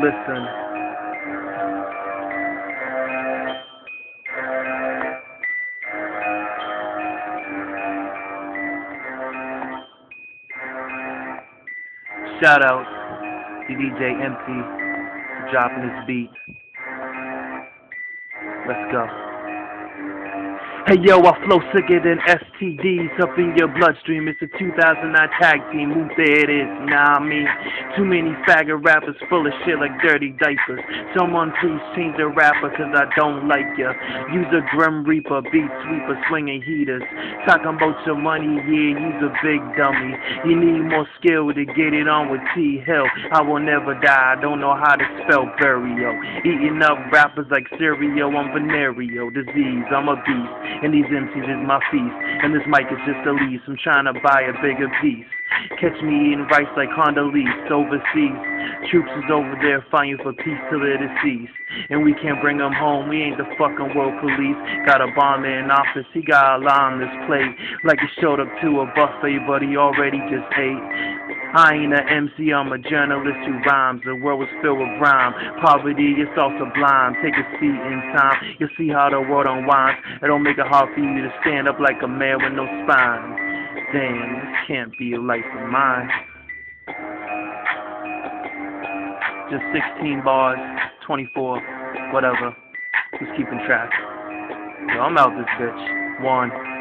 listen. Shout out to DJ Empti for dropping this beat. Let's go. Hey yo, I flow sicker than STDs up in your bloodstream. It's a 2009 tag team. Who there it is? Nah, mean, too many faggot rappers full of shit like dirty diapers. Someone please change the rapper, cause I don't like ya. Use a Grim Reaper, beat sweeper, swinging heaters. Talking about your money, yeah, use a big dummy. You need more skill to get it on with T Hill. I will never die, I don't know how to spell burial. Eating up rappers like cereal, I'm venereal disease, I'm a beast. And these MCs is my feast. And this mic is just a lease. I'm trying to buy a bigger piece. Catch me eating rice like Condoleezza overseas. Troops is over there fighting for peace till they're deceased. And we can't bring them home, we ain't the fucking world police. Got Obama in office, he got a line this plate. Like he showed up to a buffet, but he already just ate. I ain't a MC, I'm a journalist who rhymes. The world was filled with rhyme. Poverty is all sublime. Take a seat in time. You'll see how the world unwinds. It don't make it hard for you to stand up like a man with no spine. Damn, this can't be a life of mine. Just 16 bars, 24, whatever. Just keeping track. Yo, I'm out this bitch. One.